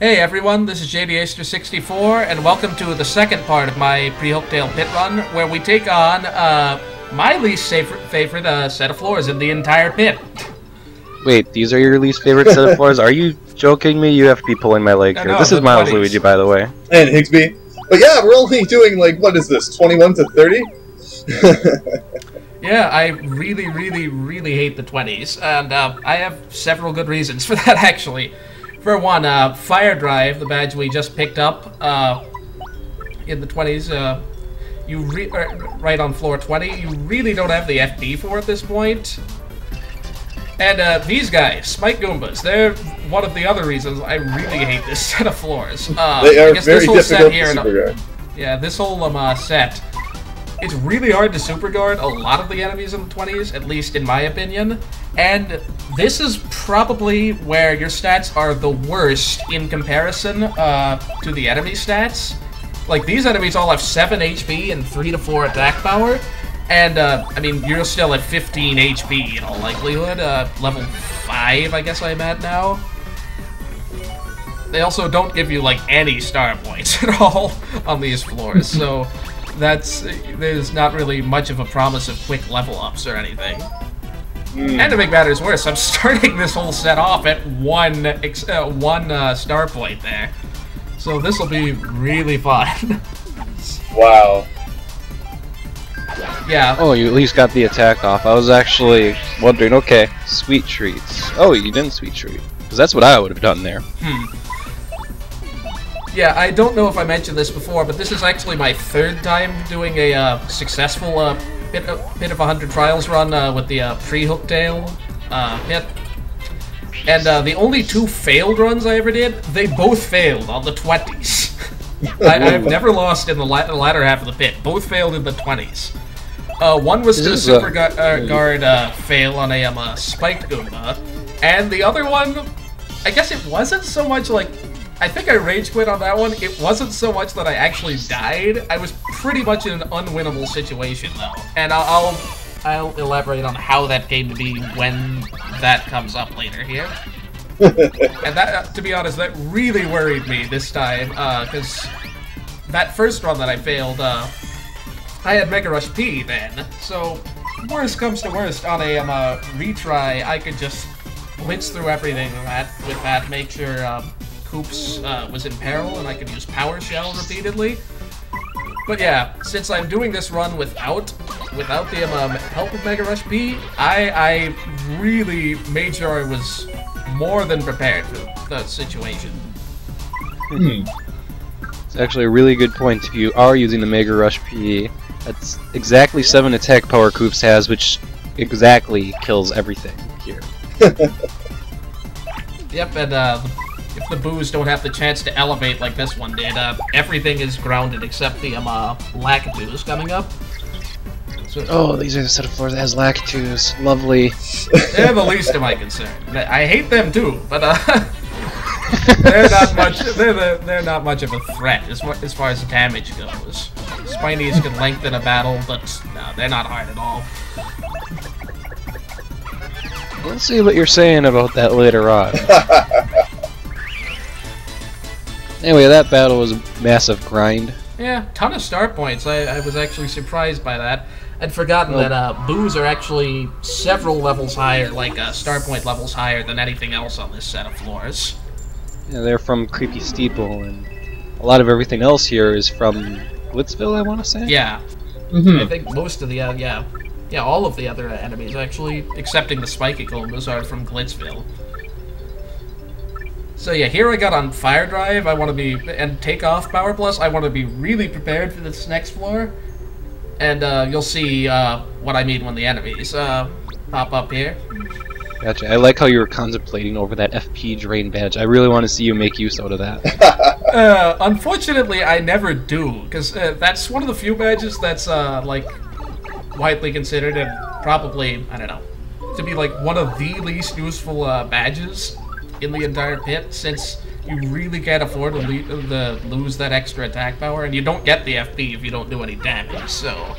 Hey everyone, this is JD Aster64, and welcome to the second part of my pre-Hooktail pit run, where we take on uh, my least favorite, favorite uh, set of floors in the entire pit. Wait, these are your least favorite set of floors? Are you joking me? You have to be pulling my leg No, here. no, this is Miles buddies. Luigi, by the way. and Higsby. But yeah, we're only doing like what is this, twenty-one to thirty? Yeah, I really, really, really hate the 20s, and uh, I have several good reasons for that, actually. For one, uh, Fire Drive, the badge we just picked up uh, in the 20s, uh, you re- er, right on floor 20, you really don't have the FD for at this point. And uh, these guys, Spike Goombas, they're one of the other reasons I really hate this set of floors. Uh, they I are guess very this whole set difficult here to and- super guard. yeah, this whole um, uh, set, it's really hard to super guard a lot of the enemies in the 20s, at least in my opinion. And this is probably where your stats are the worst in comparison uh, to the enemy stats. Like, these enemies all have 7 HP and 3 to 4 attack power. And, uh, I mean, you're still at 15 HP in all likelihood. Uh, level 5, I guess I'm at now. They also don't give you like any star points at all on these floors, so that's there's not really much of a promise of quick level ups or anything. And to make matters worse, I'm starting this whole set off at one ex- uh, one uh, star point there, so this will be really fun. Wow. yeah, Oh, you at least got the attack off. I was actually wondering, okay, sweet treats. Oh, you didn't sweet treat. Because that's what I would have done there. Yeah, I don't know if I mentioned this before, but this is actually my third time doing a uh, successful uh, bit, of, bit of 100 trials run uh, with the uh, pre-Hooktail uh, pit. And uh, the only two failed runs I ever did, they both failed on the 20s. I, I've never lost in the, la- latter half of the pit. Both failed in the 20s. Uh, one was is, super uh, gu- uh, guard uh, fail on a um, uh, spiked Goomba, and the other one, I guess it wasn't so much like. I think I rage quit on that one. It wasn't so much that I actually died. I was pretty much in an unwinnable situation though, and I'll I'll, I'll elaborate on how that came to be when that comes up later here. and that, uh, to be honest, that really worried me this time because that first run that I failed, uh, I had Mega Rush P then, so worst comes to worst, on a um, uh, retry, I could just blitz through everything with that, with that make sure um, Coops uh, was in peril and I could use Power Shell repeatedly. But yeah, since I'm doing this run without without the um, help of Mega Rush P, I, I really made sure I was more than prepared for the situation. It's actually a really good point. If you are using the Mega Rush P, that's exactly 7 attack power Coops has, which exactly kills everything here. Yep, and uh, if the boos don't have the chance to elevate like this one did, uh, everything is grounded except the um, uh, Lakitus coming up. So Oh, these are the set of floors that has Lakitus. Lovely. they're the least of my concern. I hate them too, but uh, they're not much. They're the, they're not much of a threat as far, as far as damage goes. Spinies can lengthen a battle, but no, they're not hard at all. We'll see what you're saying about that later on. anyway, that battle was a massive grind. Yeah, ton of star points. I, I was actually surprised by that. I'd forgotten Well- that uh, boos are actually several levels higher, like uh, star point levels higher than anything else on this set of floors. Yeah, they're from Creepy Steeple, and a lot of everything else here is from Glitzville, I want to say? Yeah, Mhm. I think most of the uh, yeah, yeah, all of the other uh, enemies actually, excepting the spiky Goombas, are from Glitzville. So yeah, here I got on Fire Drive. I want to be and take off Power Plus. I want to be really prepared for this next floor, and uh, you'll see uh, what I mean when the enemies uh, pop up here. Gotcha. I like how you were contemplating over that FP drain badge. I really want to see you make use out of that. Uh, unfortunately, I never do, because uh, that's one of the few badges that's, uh, like, widely considered and probably, I don't know, to be, like, one of the least useful uh, badges in the entire pit, since you really can't afford to, le- to lose that extra attack power, and you don't get the FP if you don't do any damage, so...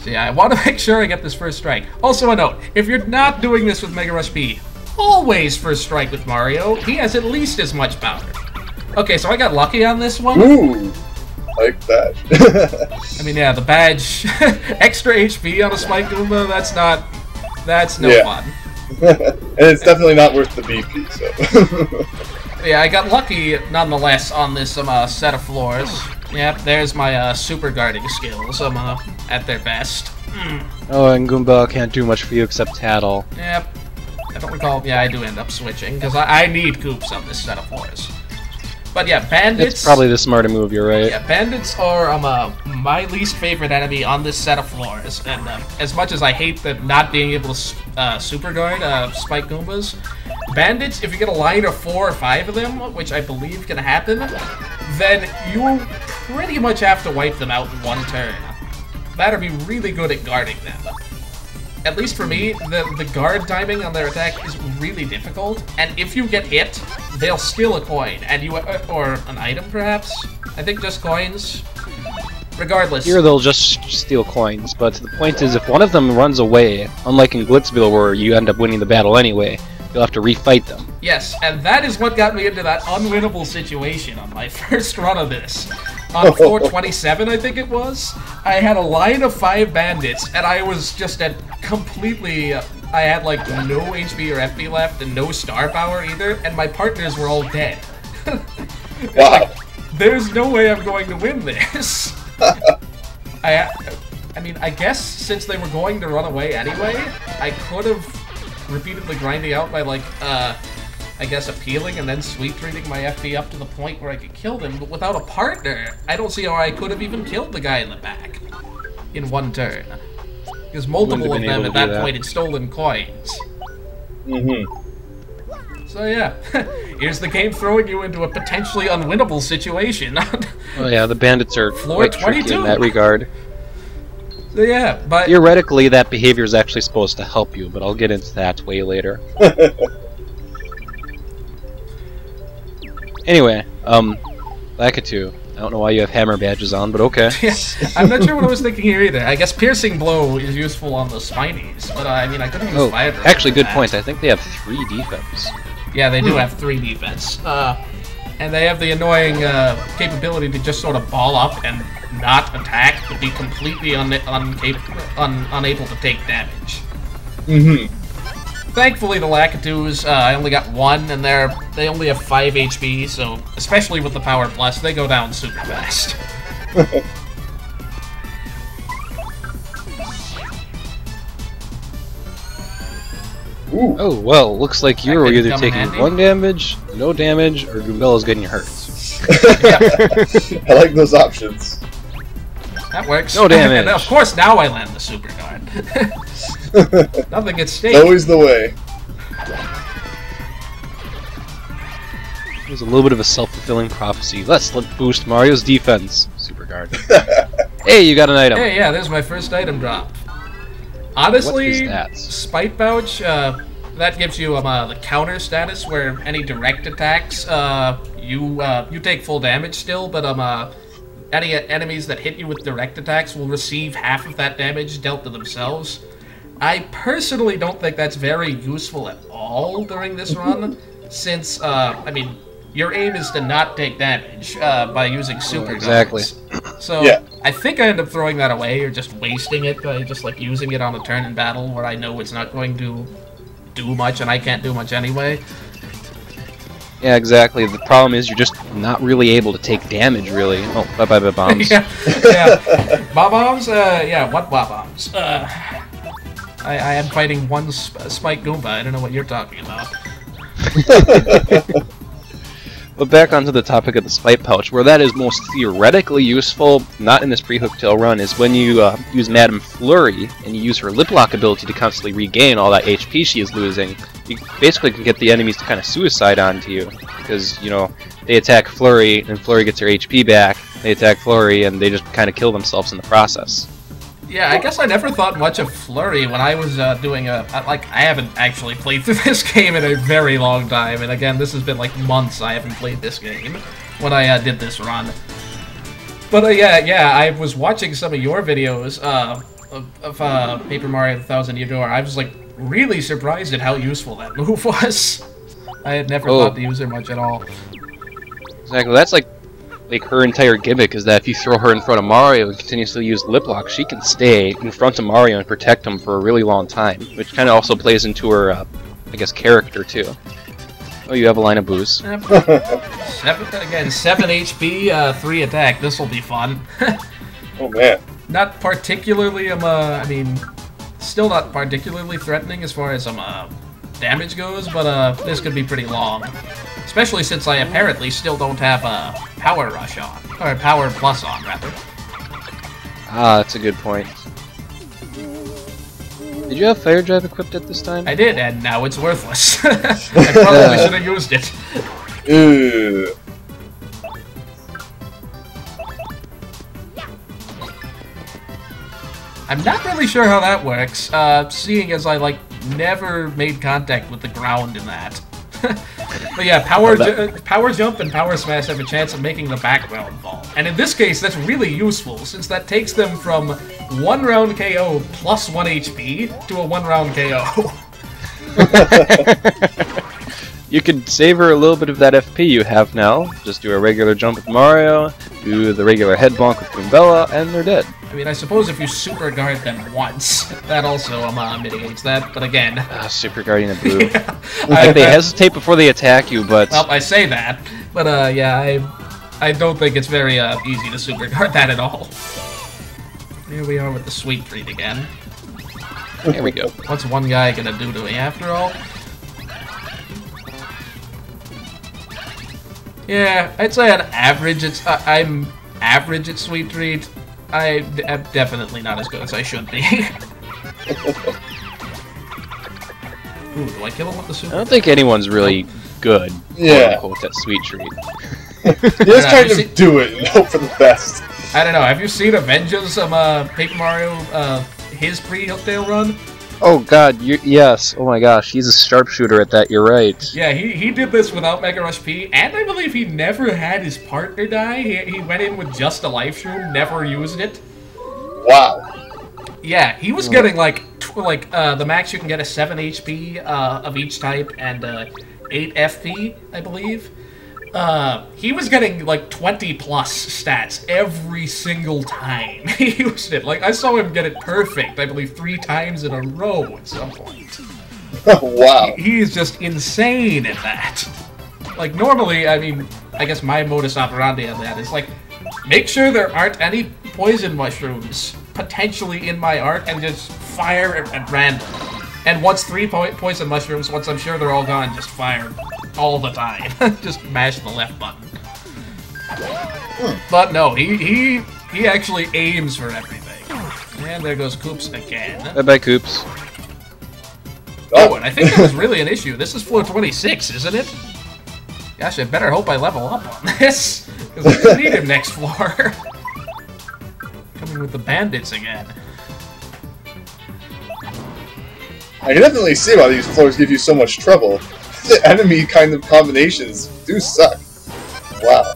So yeah, I want to make sure I get this first strike. Also a note, if you're not doing this with Mega Rush P, always first strike with Mario. He has at least as much power. Okay, so I got lucky on this one. Ooh, like that. I mean, yeah, the badge, extra HP on a Spike Goomba, that's not, that's no Yeah. fun. and it's definitely not worth the BP. So. Yeah, I got lucky nonetheless on this um, uh, set of floors. Yep, there's my uh, super guarding skills. I'm uh, at their best. Oh, and Goomba can't do much for you except tattle. Yep. I don't recall. Yeah, I do end up switching because I, I need Coops on this set of floors. But yeah, bandits. It's probably the smarter move, you're right. Yeah, bandits are um, uh, my least favorite enemy on this set of floors, and uh, as much as I hate the not being able to uh, super guard uh, spike Goombas, bandits, if you get a line of four or five of them, which I believe can happen, then you pretty much have to wipe them out in one turn. Better be really good at guarding them. At least for me, the, the guard timing on their attack is really difficult, and if you get hit, they'll steal a coin, and you or an item perhaps. I think just coins. Regardless, Here they'll just steal coins, but the point is if one of them runs away, unlike in Glitzville where you end up winning the battle anyway, you'll have to refight them. yes, and that is what got me into that unwinnable situation on my first run of this. On 427, I think it was, I had a line of five bandits, and I was just at completely. I had like no HP or FP left, and no star power either, and my partners were all dead. Wow. There's no way I'm going to win this. I, I mean, I guess since they were going to run away anyway, I could have repeatedly grinding out by like, uh, I guess appealing and then sweet treating my FP up to the point where I could kill them. But without a partner, I don't see how I could have even killed the guy in the back in one turn. Because multiple of them at that that. point had stolen coins. Mm-hmm. So yeah, here's the game throwing you into a potentially unwinnable situation. Oh yeah, the bandits are Floor quite tricky 22. in that regard. so yeah, but Theoretically, that behavior is actually supposed to help you, but I'll get into that way later. anyway, um, Lakitu, I don't know why you have hammer badges on, but okay. yeah, I'm not sure what I was thinking here either. I guess piercing blow is useful on the spinies, but uh, I mean I could have used Oh, fire. Drill actually, good that. point. I think they have three defense. Yeah, they do have three defense. Uh, and they have the annoying uh, capability to just sort of ball up and not attack, but be completely un- uncap- un- unable to take damage. Mm-hmm. Thankfully, the Lakitus, uh, I only got one, and they're they only have five HP. So, especially with the Power Plus, they go down super fast. Ooh. Oh, well, looks like you're either taking handy. one damage, no damage, or Goombella's getting your hurt. I like those options. That works. No damage. and of course, now I land the super guard. Nothing at stake. Always the way. It was a little bit of a self-fulfilling prophecy. Let's let boost Mario's defense. Super guard. hey, you got an item. Hey, yeah, there's my first item drop. Honestly, What is that? Spite Pouch, uh, that gives you um, uh, the counter status where any direct attacks, uh, you uh, you take full damage still, but um, uh, any enemies that hit you with direct attacks will receive half of that damage dealt to themselves. I personally don't think that's very useful at all during this run, since, uh, I mean, your aim is to not take damage uh, by using super exactly. So Yeah. I think I end up throwing that away or just wasting it by just like using it on a turn in battle where I know it's not going to do much and I can't do much anyway. Yeah, exactly. The problem is you're just not really able to take damage, really. Oh, bye bye bye bombs. yeah, yeah. Bob bombs? Uh, yeah. What bob bombs? Uh, I, I am fighting one sp- Spike Goomba. I don't know what you're talking about. But back onto the topic of the Spite Pouch, where that is most theoretically useful, not in this pre-Hooktail run, is when you uh, use Madame Flurry and you use her lip lock ability to constantly regain all that HP she is losing. You basically can get the enemies to kind of suicide onto you because you know they attack Flurry and Flurry gets her HP back. They attack Flurry and they just kind of kill themselves in the process. Yeah, I guess I never thought much of Flurry when I was uh, doing a... like I haven't actually played through this game in a very long time, and again, this has been like months I haven't played this game when I uh, did this run. But uh, yeah, yeah, I was watching some of your videos uh, of, of uh, Paper Mario: The Thousand Year Door. I was like really surprised at how useful that move was. I had never Oh. thought to use her much at all. Exactly. That's like like her entire gimmick is that if you throw her in front of Mario and continuously use lip lock, she can stay in front of Mario and protect him for a really long time, which kind of also plays into her, uh, I guess, character too. Oh, you have a line of boos. Seven, again, 7 HP, uh, 3 attack. This will be fun. Oh man. not particularly, um, uh, I mean, still not particularly threatening as far as um, uh, damage goes, but uh, this could be pretty long. Especially since I apparently still don't have uh, Power Rush on. Or Power Plus on, rather. Ah, that's a good point. Did you have Fire Drive equipped at this time? I did, and now it's worthless. I probably should have used it. Ooh. I'm not really sure how that works, uh, seeing as I, like, never made contact with the ground in that. but yeah, power, ju- uh, power jump and power smash have a chance of making the background fall. And in this case, that's really useful, since that takes them from one round KO plus one HP to a one round KO. You could savor a little bit of that FP you have now. Just do a regular jump with Mario, do the regular head bonk with Goombella, and they're dead. I mean, I suppose if you super guard them once, that also um, uh, mitigates that, but again. Ah, Super Guardian of Blue. Like they hesitate before they attack you, but Well, I say that, but uh, yeah, I, I don't think it's very uh, easy to super guard that at all. Here we are with the sweet treat again. there we go. What's one guy gonna do to me after all? Yeah, I'd say on average, it's uh, I'm average at sweet treat. I, am definitely not as good as I should be. Ooh, do I kill him with the super? I don't think anyone's really good, Yeah. quote unquote, at sweet treat. You just Yeah, kind you see- of do it and hope for the best. I don't know. Have you seen Avengers um uh, Paper Mario uh his pre-Hooktail run? Oh god, you yes. Oh my gosh, he's a sharpshooter at that, you're right. Yeah, he, he did this without Mega Rush P, and I believe he never had his partner die. He, he went in with just a life shroom, never used it. Wow. Yeah, he was getting like tw- like uh, the max you can get is seven HP uh, of each type and uh, eight FP, I believe. Uh, he was getting like 20 plus stats every single time he used it. Like I saw him get it perfect, I believe, three times in a row at some point. wow. He is just insane at that. Like normally, I mean, I guess my modus operandi on that is like, make sure there aren't any poison mushrooms potentially in my art, and just fire at, at random. And once three po- poison mushrooms, once I'm sure they're all gone, just fire all the time. just mash the left button. But no, he he he actually aims for everything. And there goes Coops again. Bye bye, Coops. Oh, oh. and I think that was really an issue. This is floor 26, isn't it? Gosh, I better hope I level up on this. Because I need him next floor. Coming with the bandits again. I can definitely see why these floors give you so much trouble. The enemy kind of combinations do suck. Wow.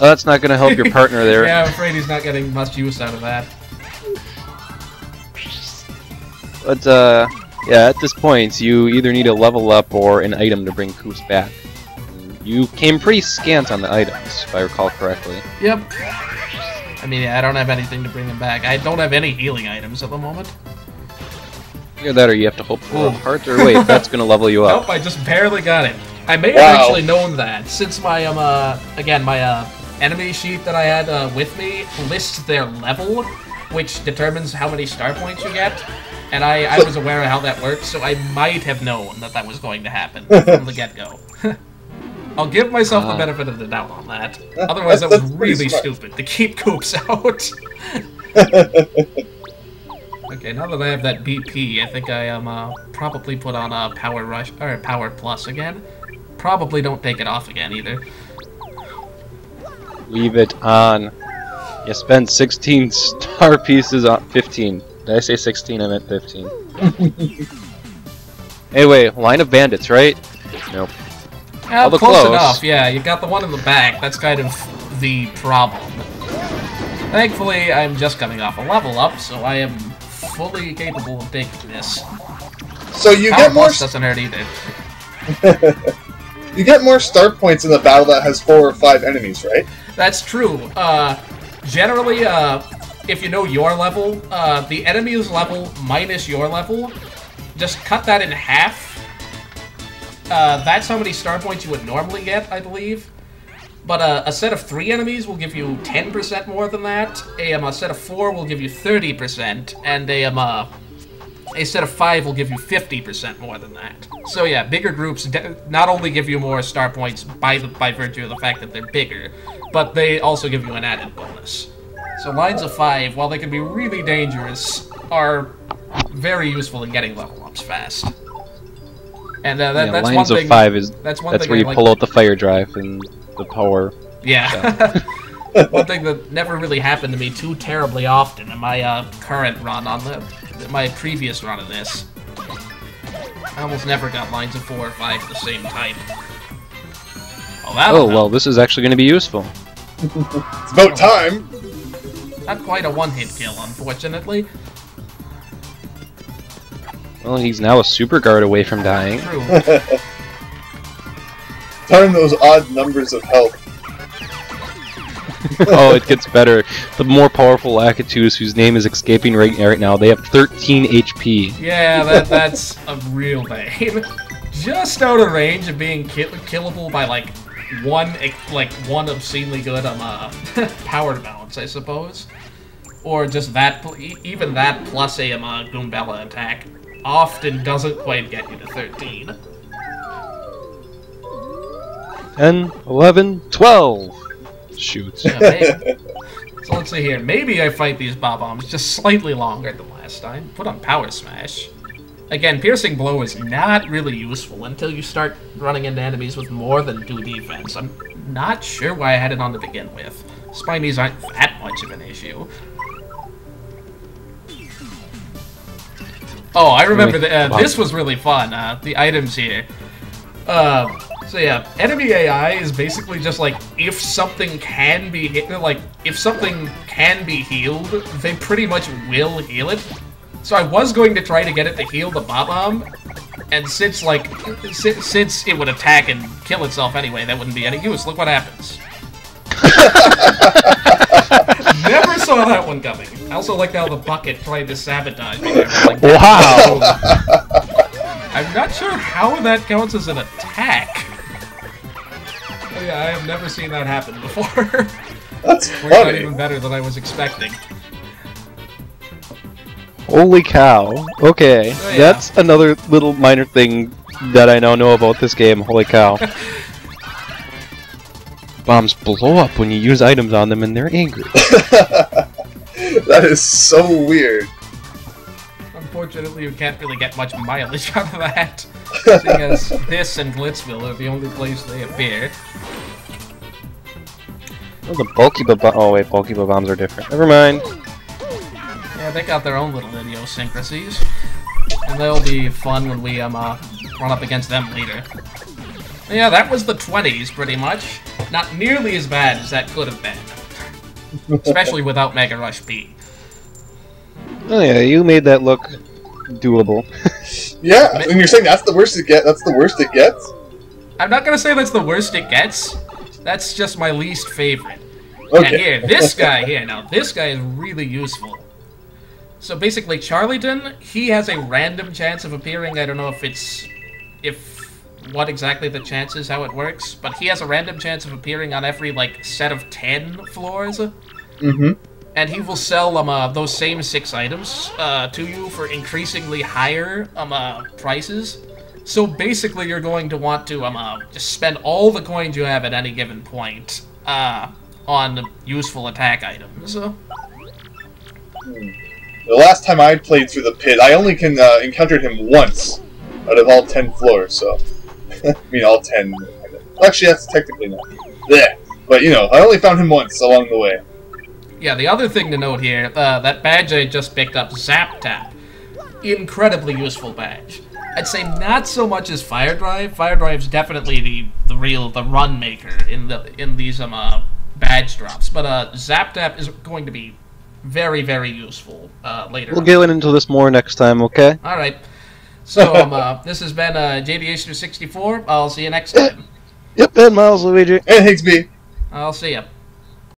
Oh, that's not gonna help your partner there. Yeah, I'm afraid he's not getting much use out of that. But uh, yeah, at this point, you either need a level up or an item to bring Coops back. You came pretty scant on the items, if I recall correctly. Yep. I mean, yeah, I don't have anything to bring him back. I don't have any healing items at the moment. Either that or you have to hope for Ooh. a heart, or wait, that's gonna level you up. Nope, I just barely got it. I may Wow. have actually known that since my um uh again my uh enemy sheet that I had uh, with me lists their level, which determines how many star points you get. And I, I was aware of how that works, so I might have known that that was going to happen from the get-go. I'll give myself the Ah. benefit of the doubt on that. Otherwise, that that's- was really stupid to keep Coops out. Okay, now that I have that BP, I think I am uh, probably put on a power rush or power plus again. Probably don't take it off again either. Leave it on. You spent 16 star pieces on 15. Did I say 16? I meant 15. anyway, line of bandits, right? Nope. Yeah, close, close. enough. Yeah, you got the one in the back. That's kind of the problem. Thankfully, I'm just coming off a level up, so I am fully capable of taking this. So you Power get more doesn't hurt either. you get more start points in the battle that has four or five enemies, right? That's true. Uh, generally, uh, if you know your level, uh, the enemy's level minus your level, just cut that in half. Uh, that's how many star points you would normally get, I believe. But uh, a set of three enemies will give you 10% more than that. A, um, a set of four will give you 30%, and a, um, uh, a set of five will give you 50% more than that. So yeah, bigger groups not only give you more star points by the, by virtue of the fact that they're bigger, but they also give you an added bonus. So lines of five, while they can be really dangerous, are very useful in getting level ups fast. And uh, that, yeah, that's lines one of thing. five is that's one that's thing where I you like- pull out the fire drive and the power. Yeah. One thing that never really happened to me too terribly often in my uh, current run on the my previous run of this. I almost never got lines of four or five of the same type. Oh, that'll Oh well, this is actually going to be useful. It's about time. Not quite a one-hit kill, unfortunately. Well, he's now a super guard away from dying. True. Turn those odd numbers of health. oh, it gets better. The more powerful Akatus, whose name is escaping right, right now, they have 13 HP. Yeah, that that's a real pain. Just out of range of being kill- killable by like one like one obscenely good um uh, power bounce, I suppose, or just that pl- even that plus a um, uh, Goombella attack often doesn't quite get you to thirteen. 10, 11, 12. Shoot. Yeah, so let's see here. Maybe I fight these bob bombs just slightly longer than last time. Put on power smash. Again, piercing blow is not really useful until you start running into enemies with more than two defense. I'm not sure why I had it on to begin with. Spinies aren't that much of an issue. Oh, I remember that. Uh, this was really fun. Uh, the items here. Uh, so yeah, enemy AI is basically just like if something can be hit, like if something can be healed, they pretty much will heal it. So I was going to try to get it to heal the Bob Bomb, and since like si- since it would attack and kill itself anyway, that wouldn't be any use. Look what happens. Never saw that one coming. I also liked how the bucket tried to sabotage me. Like, Wow! I'm not sure how that counts as an attack. Yeah, I have never seen that happen before. That's Worked out even better than I was expecting. Holy cow. Okay, Oh, yeah. that's another little minor thing that I now know about this game. Holy cow. Bombs blow up when you use items on them and they're angry. that is so weird. Unfortunately, you can't really get much mileage out of that, seeing as this and Glitzville are the only place they appear. Oh, the bulky bob. Oh wait, bulky bombs are different. Never mind. Yeah, they got their own little idiosyncrasies, and they'll be fun when we um uh, run up against them later. Yeah, that was the 20s, pretty much. Not nearly as bad as that could have been. Especially without Mega Rush P. Oh yeah, you made that look doable. Yeah, and you're saying that's the worst it get. That's the worst it gets. I'm not gonna say that's the worst it gets. That's just my least favorite. Okay. And here, this guy here, now this guy is really useful. So basically, Charlieton, he has a random chance of appearing. I don't know if it's, if, what exactly the chance is, how it works, but he has a random chance of appearing on every, like, set of 10 floors. Mm-hmm. And he will sell um, uh, those same six items uh, to you for increasingly higher um, uh, prices. So basically, you're going to want to um, uh, just spend all the coins you have at any given point uh, on useful attack items. The last time I played through the pit, I only can uh, encountered him once out of all ten floors. So, I mean, all ten. Actually, that's technically not. Yeah, but you know, I only found him once along the way. Yeah, the other thing to note here, uh, that badge I just picked up, Zap Tap, incredibly useful badge. I'd say not so much as Fire Drive. Fire Drive's definitely the the real the run maker in the in these um uh, badge drops. But uh, Zap Tap is going to be very, very useful uh, later. We'll on. get into this more next time, okay? All right. So um, uh, this has been uh, JDH 64. I'll see you next time. Yep, and Miles Luigi. And Higsby. I'll see you.